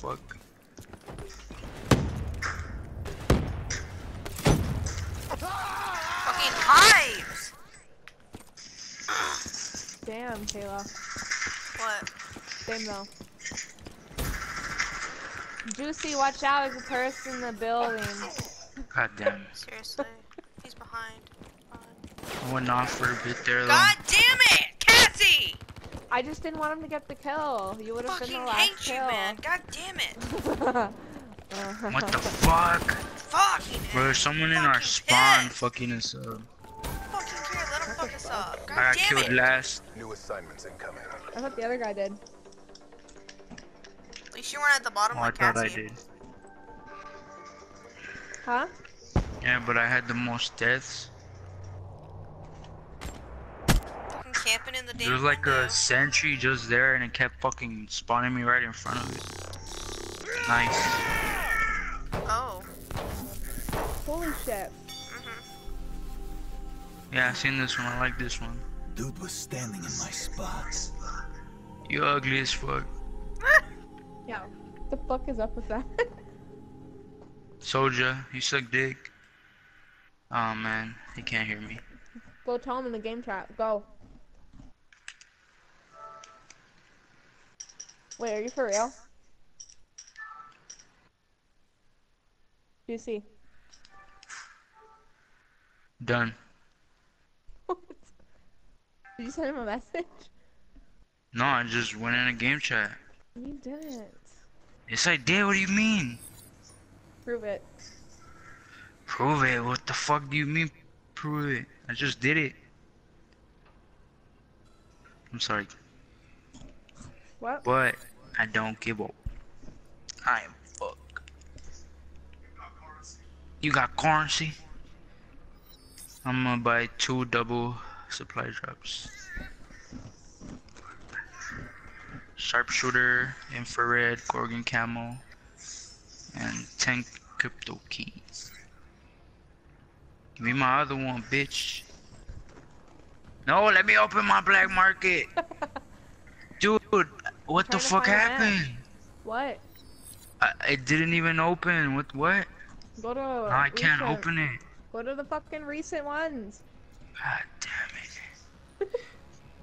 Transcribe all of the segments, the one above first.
fuck? Fucking hives! Damn, Kayla. What? Same though. Juicy, watch out, there's a person in the building. God damn it. Seriously. He's behind. behind. I went off for a bit there though. God damn it! Cassie! I just didn't want him to get the kill. You would have been the last hate kill. you, man. God damn it. What the fuck? Fucking Bro, there's someone in our Fucking spawn pissed. fucking us up. Uh, fucking care. Let him fuck us up. God I got damn killed it. last. New assignments incoming. I thought the other guy did. At least you weren't at the bottom Oh, I like thought I did. Huh? Yeah, but I had the most deaths. Fucking camping in the damn There's like window. a sentry just there and it kept fucking spawning me right in front of it. Nice. Oh. Holy shit. Mhm. Yeah, I seen this one. I like this one. Dude was standing in my spot. You ugly as fuck. Yeah. The fuck is up with that? Soldier, you suck dick. Oh man, he can't hear me. Go tell him in the game chat. Go. Wait, are you for real? Juicy. Done. Did you send him a message? No, I just went in a game chat. You didn't. Yes, I did. What do you mean? Prove it. Prove it. What the fuck do you mean? Prove it. I just did it. I'm sorry, What? but I don't give up. I am fuck. You got currency? I'm gonna buy two double supply drops. Sharpshooter, infrared, Gorgon camo, and 10 crypto keys. Give me my other one, bitch. No, let me open my black market. Dude, what the fuck find a map. happened? What? I, it didn't even open. What? What? Go to. No, I can't recent- open it. Go to the fucking recent ones. God damn it.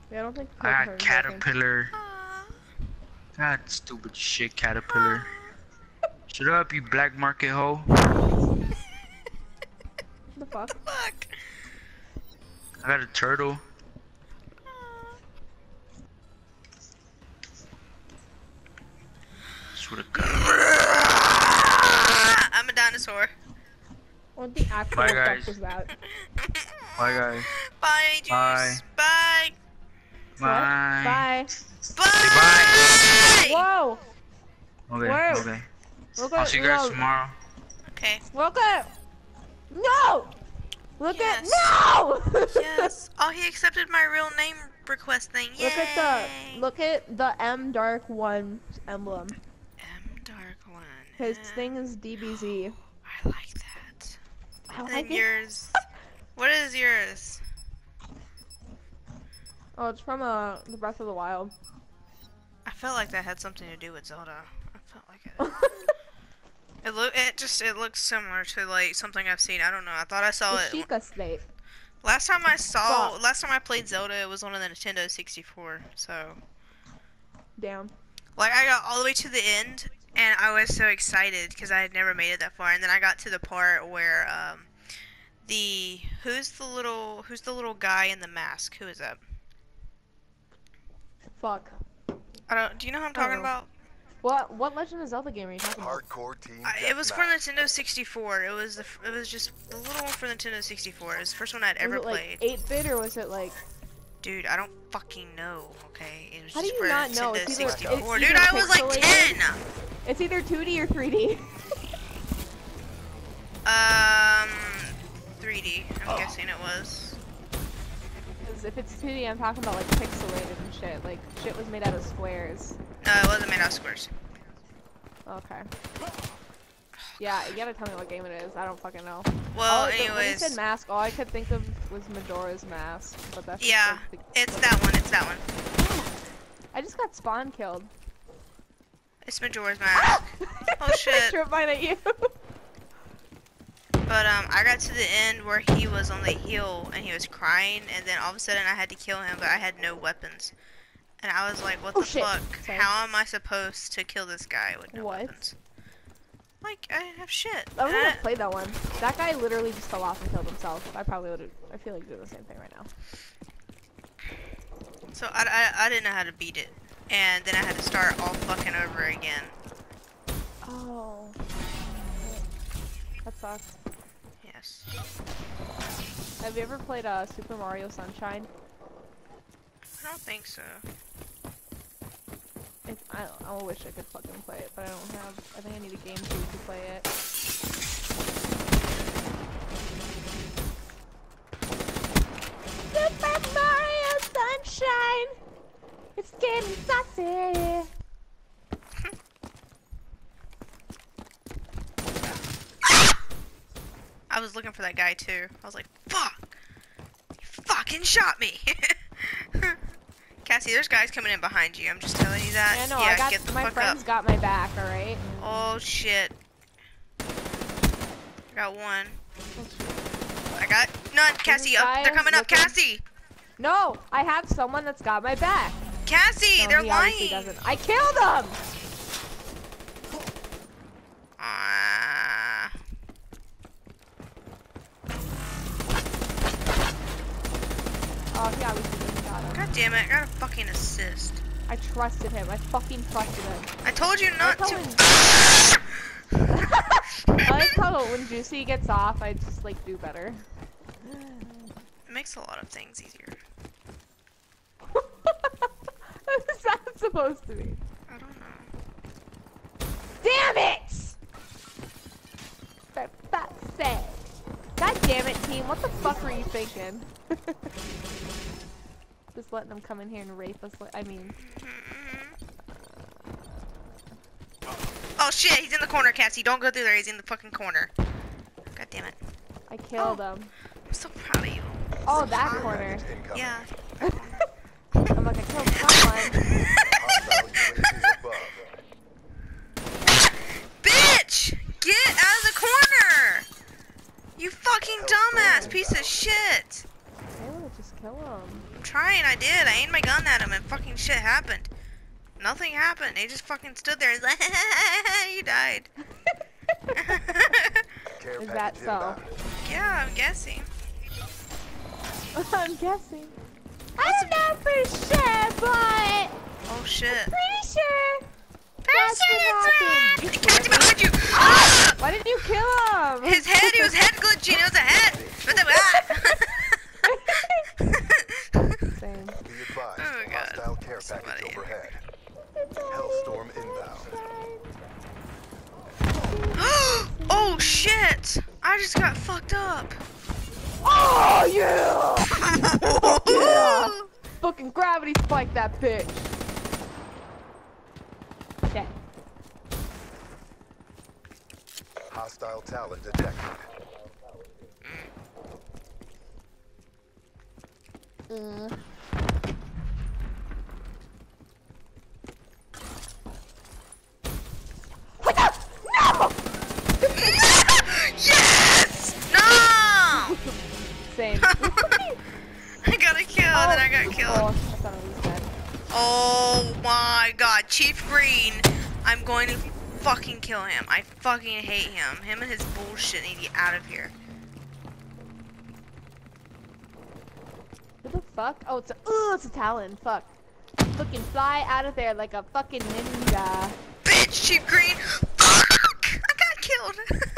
Yeah, I don't think. I Code got Caterpillar. Aw. God, stupid shit, Caterpillar. Shut up, you black market hoe. working. The fuck? The Fuck. I got a turtle. Swear to God. I'm a dinosaur. What the actual Bye, fuck guys. was that? Bye, guys. Bye, Juice. Bye. Bye. Bye. Bye. Bye. Whoa! Okay, Where? okay. Look I'll at see you guys no, tomorrow. Okay. Look at. No! Look Yes. at no! Yes. Oh, he accepted my real name request thing. Yay. Look at the look at the M Dark One emblem. M Dark One. His thing is DBZ. I like that. I And like then it. yours. What is yours? Oh, it's from uh the Breath of the Wild. I felt like that had something to do with Zelda. I felt like it. It look. It just. It looks similar to like something I've seen. I don't know. I thought I saw the it. Sheikah Slate. Last time I saw. Fuck. Last time I played Zelda, it was on the Nintendo 64. So. Damn. Like I got all the way to the end, and I was so excited because I had never made it that far. And then I got to the part where um, the who's the little who's the little guy in the mask? Who is that? Fuck. I don't. Do you know who I'm talking about? What what Legend of Zelda game are you talking about? Hardcore team. I, it was for. Nintendo 64. It was the. It was just the little one for Nintendo 64. It was the first one I'd Was ever it played. like 8 bit or was it like Dude, I don't fucking know. Okay, it was How do you for not know? Nintendo It's either- 64. it's Dude, I was like pixelated- 10. It's either 2D or 3D? Um, 3D. I'm guessing it was. 'Cause if it's 2D, I'm talking about like pixelated and shit. Like shit was made out of squares. No, it wasn't made out of squares. Okay. Yeah, you gotta tell me what game it is. I don't fucking know. Well, All I- when you said mask, all I could think of was Majora's Mask, but that's yeah, like, the- it's that one. It's that one. I just got spawn killed. It's Majora's Mask. Oh, shit. Tripped mine at you. But um, I got to the end where he was on the hill and he was crying, and then all of a sudden I had to kill him, but I had no weapons. And I was like, what Oh, the shit. fuck? Sorry. How am I supposed to kill this guy with no What? weapons? Like, I have shit. I was And gonna play that one. That guy literally just fell off and killed himself. I probably would. Have. I feel like doing the same thing right now. So I, I, I didn't know how to beat it. And then I had to start all fucking over again. Oh. That sucks. Yes. Have you ever played uh, Super Mario Sunshine? I don't think so. It, I, I wish I could fucking play it, but I don't have. I think I need a GameCube to play it. Super Mario Sunshine! It's getting saucy! I was looking for that guy too. I was like, fuck! He fucking shot me! Cassie, there's guys coming in behind you. I'm just telling you that. Yeah, no, yeah, I got get the my fuck friends up. got my back, alright? Oh shit. I got one. I got none. Cassie, up. They're coming up. looking- Cassie! No, I have someone that's got my back. Cassie, No, they're he lying. doesn't. I killed them! Ah. Oh, obviously doesn't got him. God damn it! I got a fucking assist. I trusted him. I fucking trusted him. I told you not to. I like how when Juicy gets off, I just like do better. It makes a lot of things easier. What supposed to be? I don't know. Damn it! For fuck's sake. God damn it, team. What the fuck were you thinking? Just letting them come in here and rape us. I mean, oh, oh shit, he's in the corner, Cassie. Don't go through there. He's in the fucking corner. God damn it. I killed oh, him. I'm so proud of you. Oh, that corner. Yeah. I'm like, I killed someone. Bitch! Get out of the corner! You fucking dumbass piece of shit! I wanna just kill him. I'm trying, I did. I aimed my gun at him and fucking shit happened. Nothing happened. He just fucking stood there and like, you died. Is that so? yeah, I'm guessing. I'm guessing. I don't know for sure, but Oh shit. pretty sure. Pretty sure that's what happened. Why didn't you kill him? His head, he was head glitching. It was a head. Same. Be advised, Oh, God. hostile care Somebody package overhead. Hellstorm inbound. oh shit! I just got fucked up. Oh yeah! Yeah. Fucking gravity spike that bitch. Okay. Hostile talon detected. Mm. What the? No! yes! No! Same. I got a kill, then I got Oh, killed. I thought I was dead. Oh my god, Chief Green. I'm going to fucking kill him. I fucking hate him. Him and his bullshit need to get out of here. What the fuck? Oh, it's a, oh, it's a talon. Fuck. Fucking fly out of there like a fucking ninja. Bitch, Chief Green. Fuck! I got killed.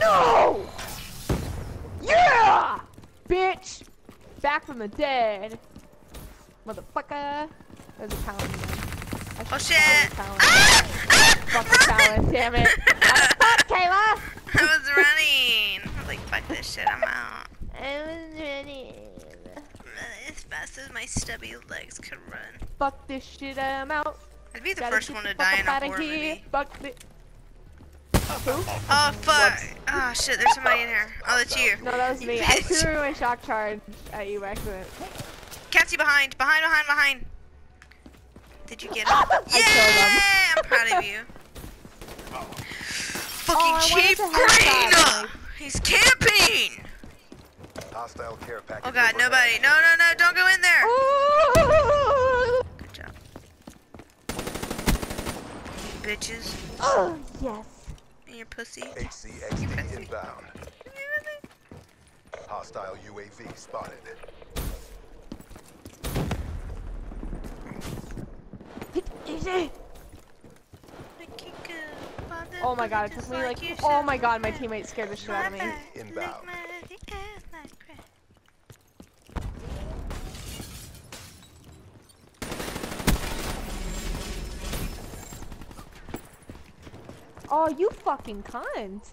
No! Yeah! Bitch! Back from the dead. Motherfucker. There's a talon. Oh shit. follow the talon. Ah! Ah! Fuck the damn it. Fuck, Kayla! I was running. I was like, fuck this shit, I'm out. I was running. As fast as my stubby legs could run. Fuck this shit, I'm out. I'd be the Gotta first one to die in a horror movie. Fuck the... Who? Oh fuck! Oh shit, there's somebody in here. Oh, that's you. No, that was me. I threw my shock charge at you by accident. Cassie behind, behind, behind, behind. Did you get him? I killed him. yeah, I'm proud of you. Fucking Oh, I cheap green! He's camping! Hostile care package. Oh god, nobody. No, no, no, don't go in there. Oh, Good job. Bitches. oh yes. And your pussy. HCXD inbound. Hostile UAV spotted. Oh my god, it took me like, oh my god, my teammate scared the shit out of me. Inbound. Oh, you fucking cunt.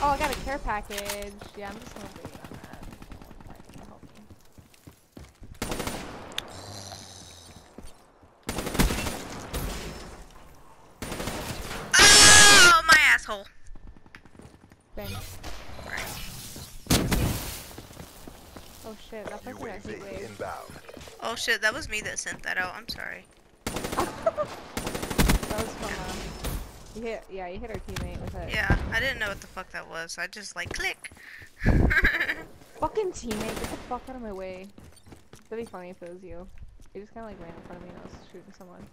Oh, I got a care package. Yeah, I'm just gonna wait on that. That's gonna help me. Oh, my asshole. Thanks. Oh shit, that person got heat UAV wave. inbound. Oh shit, that was me that sent that out. I'm sorry. That was from, uh, you hit, yeah, you hit our teammate with it. Yeah, I didn't know what the fuck that was. So I just like click. Fucking teammate, get the fuck out of my way. It'd be funny if it was you. You just kinda like ran in front of me and I was shooting someone.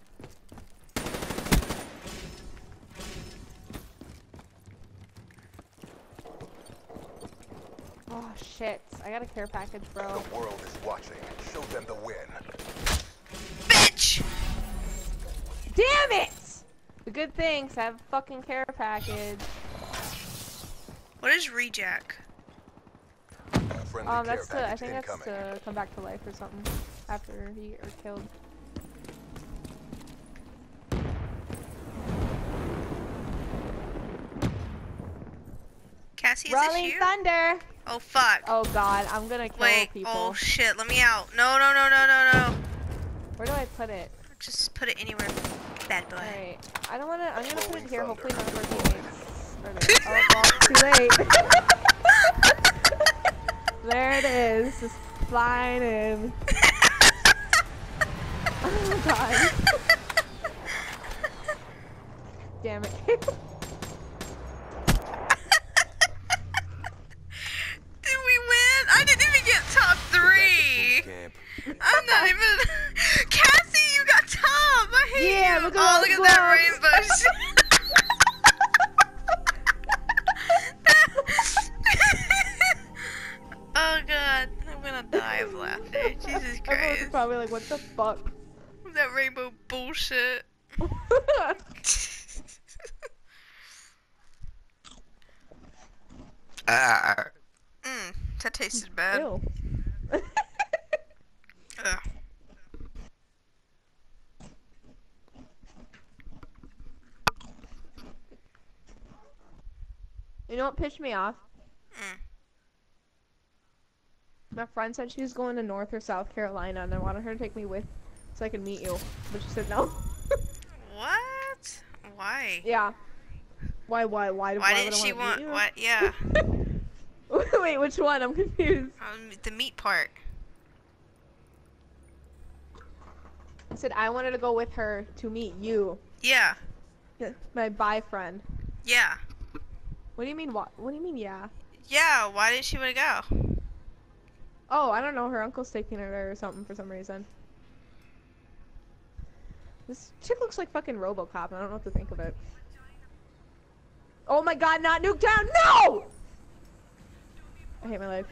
Oh shit, I got a care package, bro. The world is watching. Show them the win. Bitch! Damn it! The good things, I have a fucking care package. What is rejack? Friendly Um, that's to, I package think that's incoming. to come back to life or something after he or killed. Cassie, is Rolling this you? thunder! Oh fuck. Oh god, I'm gonna kill Wait. people. Oh shit. Let me out. No, no, no, no, no, no. Where do I put it? Just put it anywhere. Bad boy. Alright, I don't wanna, I'm gonna put it here, hopefully none of our teammates. Oh, well, too late. there it is, just flying in. Oh my god. Damn it. What the fuck? That rainbow bullshit. Ah. Mmm, that tasted bad. Ew. Ugh. You know what pissed me off? Mm. My friend said she was going to North or South Carolina and I wanted her to take me with so I could meet you. But she said no. What? Why? yeah. Why, why, why, Why would didn't she want? What? Yeah. Wait, which one? I'm confused. Um, the meat part. I said I wanted to go with her to meet you. Yeah. Yeah, My bi friend. Yeah. What do you mean what? What do you mean yeah? Yeah. Why didn't she want to go? Oh, I don't know. Her uncle's taking her or something for some reason. This chick looks like fucking RoboCop. I don't know what to think of it. Oh my god, not Nuketown! No! I hate my life.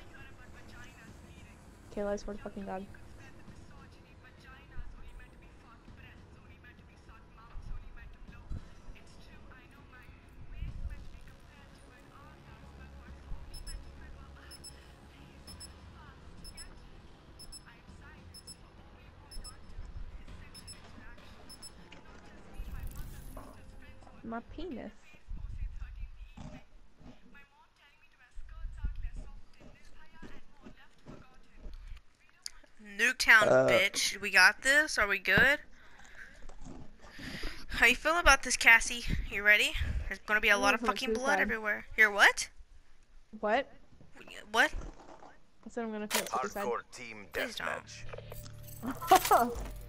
Kayla, I swear to fucking god. My penis. Nuketown, Uh, bitch. We got this. Are we good? How you feel about this, Cassie? You ready? There's gonna be a I'm lot of fucking blood suicide. everywhere. You're what? What? What? I said I'm gonna commit suicide. Hardcore team deathmatch.